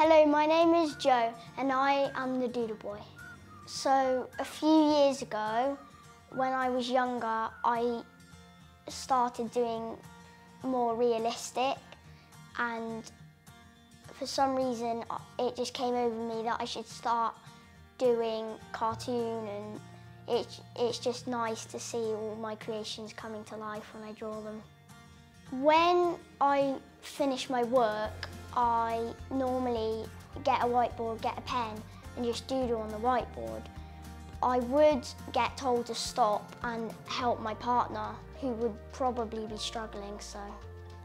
Hello, my name is Joe and I am the Doodle Boy. So a few years ago, when I was younger, I started doing more realistic and for some reason uh, it just came over me that I should start doing cartoon and it's, it's just nice to see all my creations coming to life when I draw them. When I finish my work, I normally get a whiteboard, get a pen and just doodle on the whiteboard. I would get told to stop and help my partner who would probably be struggling so.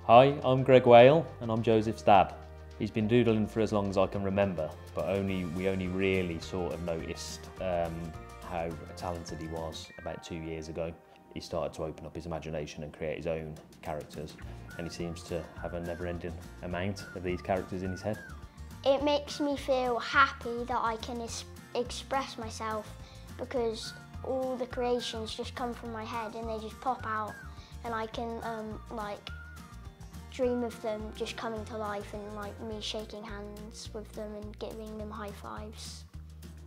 Hi, I'm Greg Whale and I'm Joseph's dad. He's been doodling for as long as I can remember, but only we only really sort of noticed um, how talented he was about two years ago. He started to open up his imagination and create his own characters, and he seems to have a never-ending amount of these characters in his head. It makes me feel happy that I can express myself because all the creations just come from my head and they just pop out and I can um, like dream of them just coming to life and like me shaking hands with them and giving them high fives.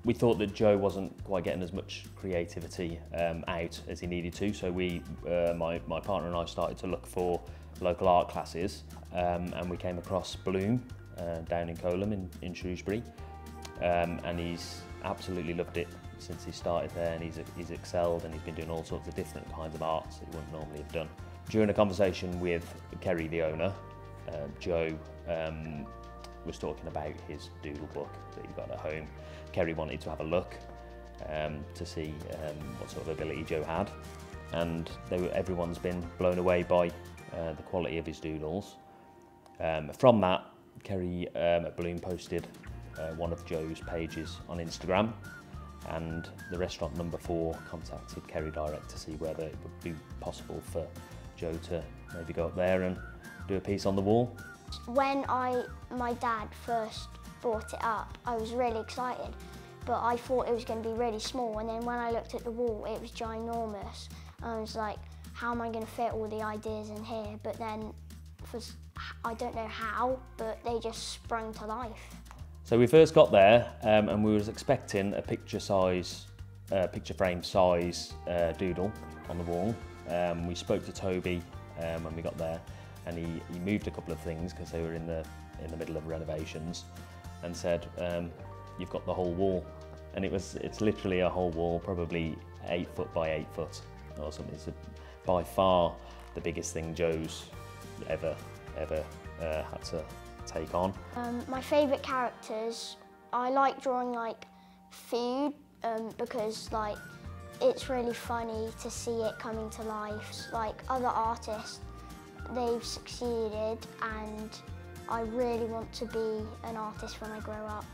We thought that Joe wasn't quite getting as much creativity um, out as he needed to, so we, uh, my, my partner and I started to look for local art classes um, and we came across Bloom uh, down in Coleham in, in Shrewsbury um, and he's absolutely loved it since he started there and he's, he's excelled and he's been doing all sorts of different kinds of arts that he wouldn't normally have done. During a conversation with Kerry, the owner, uh, Joe um, was talking about his doodle book that he got at home Kerry wanted to have a look um, to see um, what sort of ability Joe had. And were, everyone's been blown away by uh, the quality of his doodles. Um, from that, Kerry um, at Bloom posted uh, one of Joe's pages on Instagram and the restaurant number four contacted Kerry Direct to see whether it would be possible for Joe to maybe go up there and do a piece on the wall. When I, my dad first brought it up, I was really excited. But I thought it was going to be really small, and then when I looked at the wall, it was ginormous. I was like, how am I going to fit all the ideas in here? But then, for, I don't know how, but they just sprung to life. So we first got there, um, and we was expecting a picture size, uh, picture frame size uh, doodle on the wall. Um, we spoke to Toby um, when we got there, and he, he moved a couple of things because they were in the in the middle of renovations and said, um, you've got the whole wall. And it was, it's literally a whole wall, probably eight foot by eight foot or something. It's a, by far the biggest thing Joe's ever, ever uh, had to take on. Um, my favourite characters, I like drawing like food um, because like it's really funny to see it coming to life. Like other artists, they've succeeded and I really want to be an artist when I grow up.